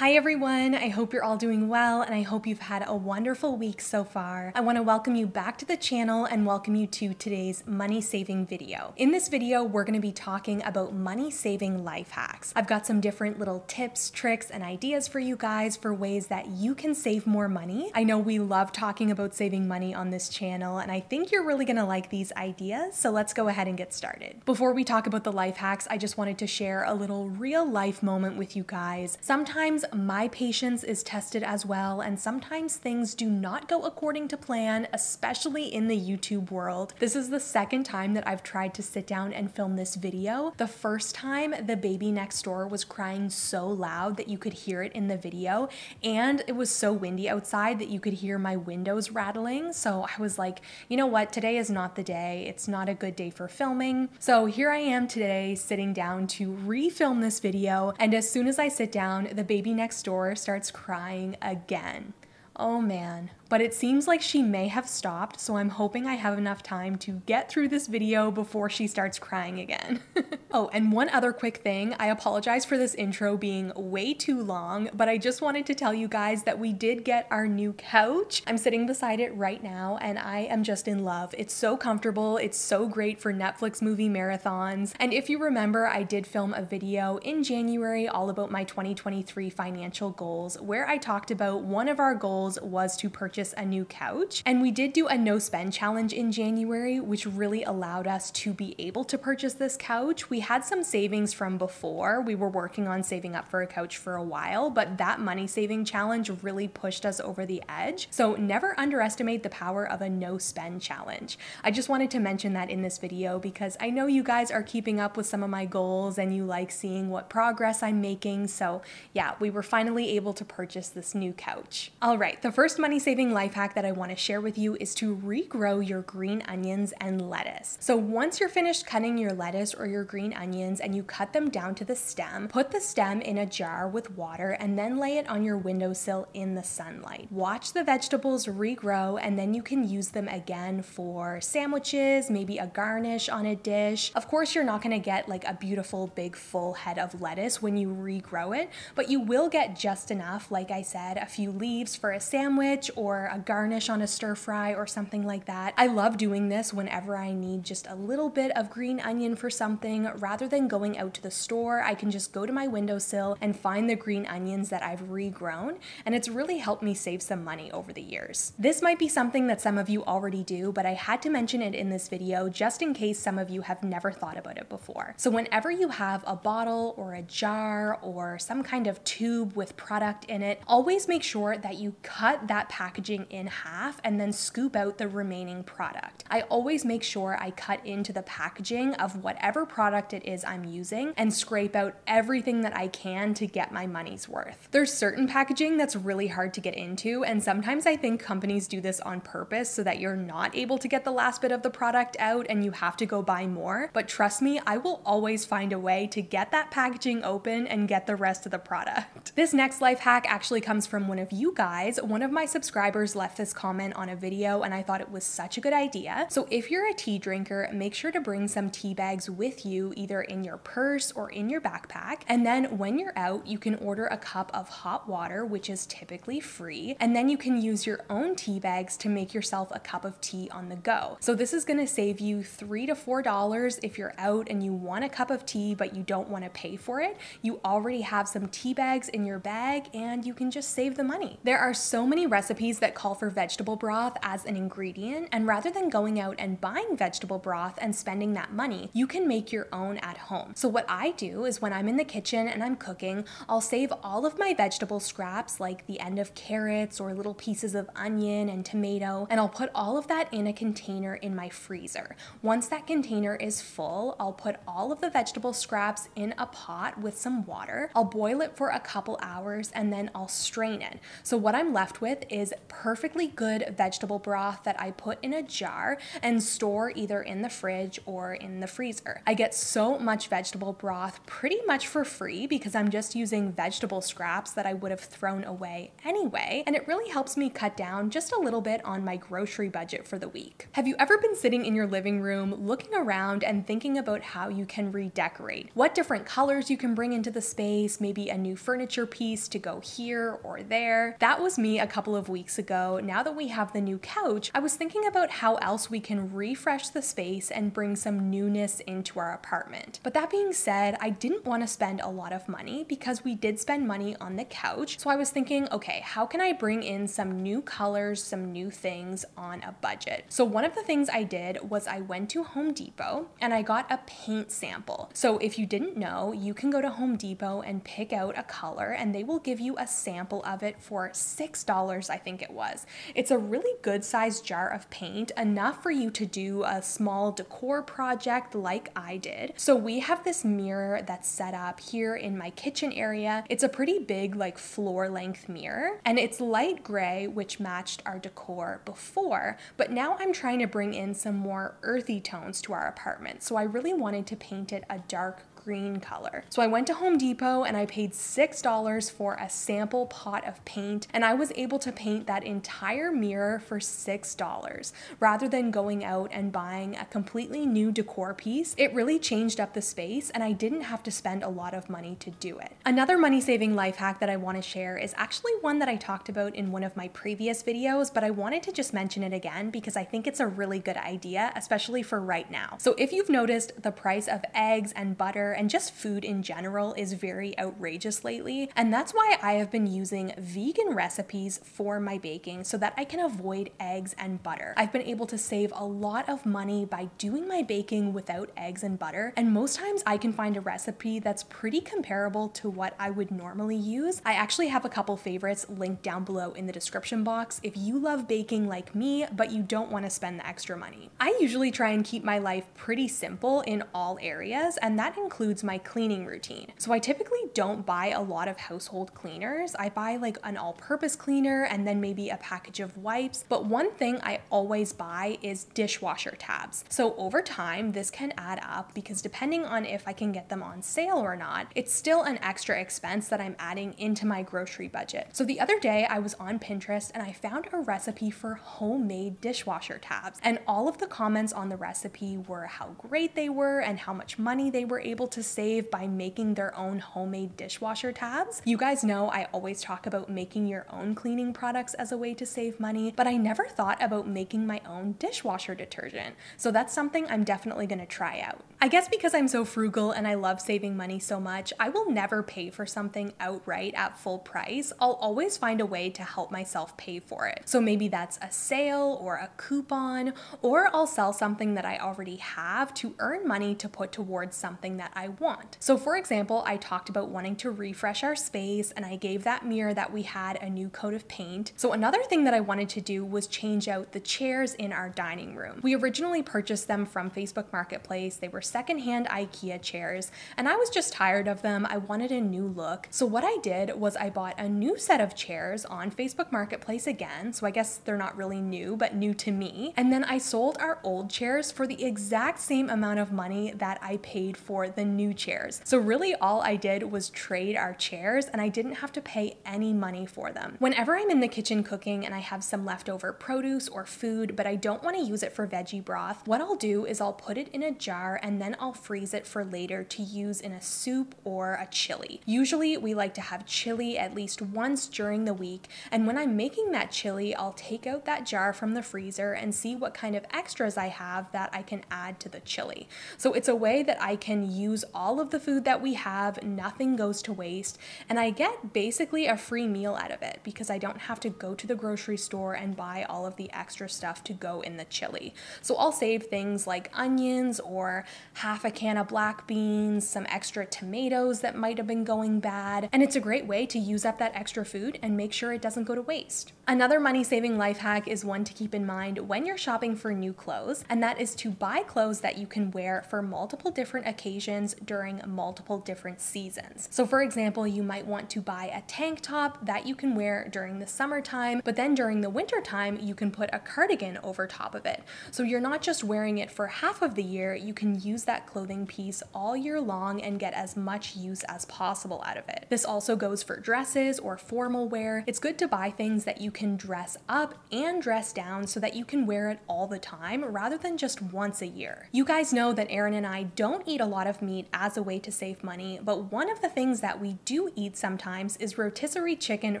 Hi everyone, I hope you're all doing well and I hope you've had a wonderful week so far. I want to welcome you back to the channel and welcome you to today's money saving video. In this video, we're going to be talking about money saving life hacks. I've got some different little tips, tricks, and ideas for you guys for ways that you can save more money. I know we love talking about saving money on this channel and I think you're really going to like these ideas, so let's go ahead and get started. Before we talk about the life hacks, I just wanted to share a little real life moment with you guys. Sometimes my patience is tested as well, and sometimes things do not go according to plan, especially in the YouTube world. This is the second time that I've tried to sit down and film this video. The first time, the baby next door was crying so loud that you could hear it in the video, and it was so windy outside that you could hear my windows rattling. So I was like, you know what, today is not the day. It's not a good day for filming. So here I am today sitting down to refilm this video, and as soon as I sit down, the baby next door starts crying again. Oh man, but it seems like she may have stopped, so I'm hoping I have enough time to get through this video before she starts crying again. oh, and one other quick thing, I apologize for this intro being way too long, but I just wanted to tell you guys that we did get our new couch. I'm sitting beside it right now and I am just in love. It's so comfortable, it's so great for Netflix movie marathons. And if you remember, I did film a video in January all about my 2023 financial goals where I talked about one of our goals was to purchase purchase a new couch. And we did do a no spend challenge in January, which really allowed us to be able to purchase this couch. We had some savings from before. We were working on saving up for a couch for a while, but that money saving challenge really pushed us over the edge. So never underestimate the power of a no spend challenge. I just wanted to mention that in this video because I know you guys are keeping up with some of my goals and you like seeing what progress I'm making. So yeah, we were finally able to purchase this new couch. All right, the first money saving life hack that I want to share with you is to regrow your green onions and lettuce. So once you're finished cutting your lettuce or your green onions and you cut them down to the stem, put the stem in a jar with water and then lay it on your windowsill in the sunlight. Watch the vegetables regrow and then you can use them again for sandwiches, maybe a garnish on a dish. Of course, you're not going to get like a beautiful big full head of lettuce when you regrow it, but you will get just enough, like I said, a few leaves for a sandwich or a garnish on a stir fry or something like that. I love doing this whenever I need just a little bit of green onion for something. Rather than going out to the store, I can just go to my windowsill and find the green onions that I've regrown, and it's really helped me save some money over the years. This might be something that some of you already do, but I had to mention it in this video just in case some of you have never thought about it before. So whenever you have a bottle or a jar or some kind of tube with product in it, always make sure that you cut that packaging packaging in half and then scoop out the remaining product. I always make sure I cut into the packaging of whatever product it is I'm using and scrape out everything that I can to get my money's worth. There's certain packaging that's really hard to get into, and sometimes I think companies do this on purpose so that you're not able to get the last bit of the product out and you have to go buy more. But trust me, I will always find a way to get that packaging open and get the rest of the product. This next life hack actually comes from one of you guys, one of my subscribers subscribers left this comment on a video and I thought it was such a good idea. So if you're a tea drinker, make sure to bring some tea bags with you either in your purse or in your backpack. And then when you're out, you can order a cup of hot water, which is typically free. And then you can use your own tea bags to make yourself a cup of tea on the go. So this is gonna save you three to four dollars if you're out and you want a cup of tea but you don't want to pay for it. You already have some tea bags in your bag and you can just save the money. There are so many recipes that call for vegetable broth as an ingredient, and rather than going out and buying vegetable broth and spending that money, you can make your own at home. So, what I do is when I'm in the kitchen and I'm cooking, I'll save all of my vegetable scraps, like the end of carrots or little pieces of onion and tomato, and I'll put all of that in a container in my freezer. Once that container is full, I'll put all of the vegetable scraps in a pot with some water. I'll boil it for a couple hours and then I'll strain it. So, what I'm left with is perfectly good vegetable broth that I put in a jar and store either in the fridge or in the freezer. I get so much vegetable broth pretty much for free because I'm just using vegetable scraps that I would have thrown away anyway, and it really helps me cut down just a little bit on my grocery budget for the week. Have you ever been sitting in your living room looking around and thinking about how you can redecorate? What different colors you can bring into the space, maybe a new furniture piece to go here or there? That was me a couple of weeks ago. Now that we have the new couch, I was thinking about how else we can refresh the space and bring some newness into our apartment. But that being said, I didn't want to spend a lot of money because we did spend money on the couch. So I was thinking, okay, how can I bring in some new colors, some new things on a budget? So one of the things I did was I went to Home Depot and I got a paint sample. So if you didn't know, you can go to Home Depot and pick out a color and they will give you a sample of it for $6, I think it was. It's a really good sized jar of paint, enough for you to do a small decor project like I did. So we have this mirror that's set up here in my kitchen area. It's a pretty big like floor length mirror and it's light gray, which matched our decor before, but now I'm trying to bring in some more earthy tones to our apartment. So I really wanted to paint it a dark green color. So I went to Home Depot and I paid $6 for a sample pot of paint and I was able to paint that entire mirror for $6 rather than going out and buying a completely new decor piece. It really changed up the space and I didn't have to spend a lot of money to do it. Another money saving life hack that I want to share is actually one that I talked about in one of my previous videos, but I wanted to just mention it again because I think it's a really good idea, especially for right now. So if you've noticed the price of eggs and butter and just food in general is very outrageous lately. And that's why I have been using vegan recipes for my baking so that I can avoid eggs and butter. I've been able to save a lot of money by doing my baking without eggs and butter. And most times I can find a recipe that's pretty comparable to what I would normally use. I actually have a couple favorites linked down below in the description box if you love baking like me, but you don't want to spend the extra money. I usually try and keep my life pretty simple in all areas, and that includes includes my cleaning routine. So I typically don't buy a lot of household cleaners. I buy like an all purpose cleaner and then maybe a package of wipes. But one thing I always buy is dishwasher tabs. So over time, this can add up because depending on if I can get them on sale or not, it's still an extra expense that I'm adding into my grocery budget. So the other day I was on Pinterest and I found a recipe for homemade dishwasher tabs. And all of the comments on the recipe were how great they were and how much money they were able to save by making their own homemade dishwasher tabs. You guys know I always talk about making your own cleaning products as a way to save money, but I never thought about making my own dishwasher detergent. So that's something I'm definitely gonna try out. I guess because I'm so frugal and I love saving money so much, I will never pay for something outright at full price. I'll always find a way to help myself pay for it. So maybe that's a sale or a coupon, or I'll sell something that I already have to earn money to put towards something that I want. So for example, I talked about wanting to refresh our space and I gave that mirror that we had a new coat of paint. So another thing that I wanted to do was change out the chairs in our dining room. We originally purchased them from Facebook Marketplace. They were secondhand IKEA chairs and I was just tired of them. I wanted a new look. So what I did was I bought a new set of chairs on Facebook Marketplace again. So I guess they're not really new, but new to me. And then I sold our old chairs for the exact same amount of money that I paid for the new chairs. So really all I did was trade our chairs and I didn't have to pay any money for them. Whenever I'm in the kitchen cooking and I have some leftover produce or food, but I don't want to use it for veggie broth, what I'll do is I'll put it in a jar and then I'll freeze it for later to use in a soup or a chili. Usually we like to have chili at least once during the week, and when I'm making that chili, I'll take out that jar from the freezer and see what kind of extras I have that I can add to the chili. So it's a way that I can use use all of the food that we have, nothing goes to waste, and I get basically a free meal out of it because I don't have to go to the grocery store and buy all of the extra stuff to go in the chili. So I'll save things like onions or half a can of black beans, some extra tomatoes that might have been going bad, and it's a great way to use up that extra food and make sure it doesn't go to waste. Another money saving life hack is one to keep in mind when you're shopping for new clothes, and that is to buy clothes that you can wear for multiple different occasions during multiple different seasons. So, for example, you might want to buy a tank top that you can wear during the summertime, but then during the winter time, you can put a cardigan over top of it. So, you're not just wearing it for half of the year, you can use that clothing piece all year long and get as much use as possible out of it. This also goes for dresses or formal wear. It's good to buy things that you can dress up and dress down so that you can wear it all the time rather than just once a year. You guys know that Erin and I don't eat a lot of meat as a way to save money, but one of the things that we do eat sometimes is rotisserie chicken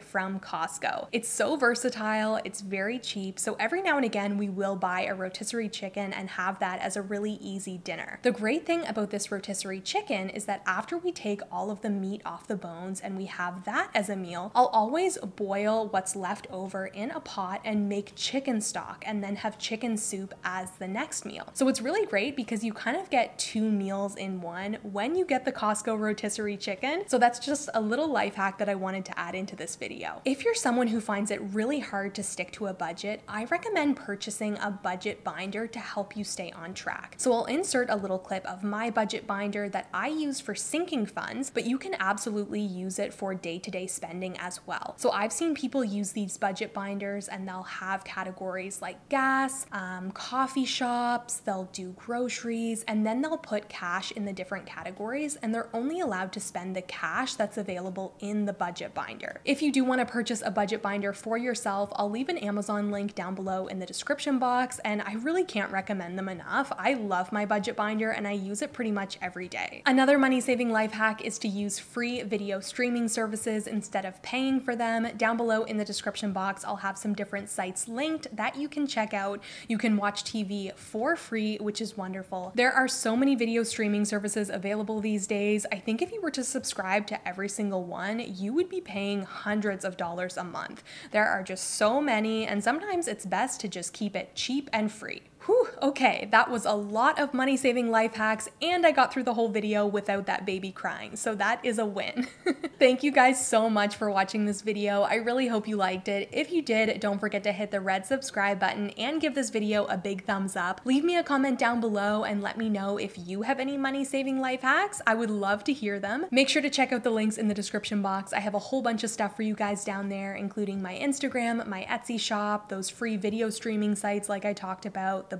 from Costco. It's so versatile, it's very cheap, so every now and again we will buy a rotisserie chicken and have that as a really easy dinner. The great thing about this rotisserie chicken is that after we take all of the meat off the bones and we have that as a meal, I'll always boil what's left over in a pot and make chicken stock and then have chicken soup as the next meal. So it's really great because you kind of get two meals in one when you get the Costco rotisserie chicken. So that's just a little life hack that I wanted to add into this video. If you're someone who finds it really hard to stick to a budget, I recommend purchasing a budget binder to help you stay on track. So I'll insert a little clip of my budget binder that I use for sinking funds, but you can absolutely use it for day-to-day -day spending as well. So I've seen people use these budget binders and they'll have categories like gas, um, coffee shops, they'll do groceries, and then they'll put cash in the different categories and they're only allowed to spend the cash that's available in the budget binder. If you do want to purchase a budget binder for yourself, I'll leave an Amazon link down below in the description box and I really can't recommend them enough. I love my budget binder and I use it pretty much every day. Another money saving life hack is to use free video streaming services instead of paying for them. Down below in the description box, I'll have some different sites linked that you can check out. You can watch TV for free, which is wonderful. There are so many video streaming services available these days. I think if you were to subscribe to every single one, you would be paying hundreds of dollars a month. There are just so many, and sometimes it's best to just keep it cheap and free. Whew, okay, that was a lot of money saving life hacks, and I got through the whole video without that baby crying, so that is a win. Thank you guys so much for watching this video. I really hope you liked it. If you did, don't forget to hit the red subscribe button and give this video a big thumbs up. Leave me a comment down below and let me know if you have any money saving life hacks. I would love to hear them. Make sure to check out the links in the description box. I have a whole bunch of stuff for you guys down there, including my Instagram, my Etsy shop, those free video streaming sites like I talked about, the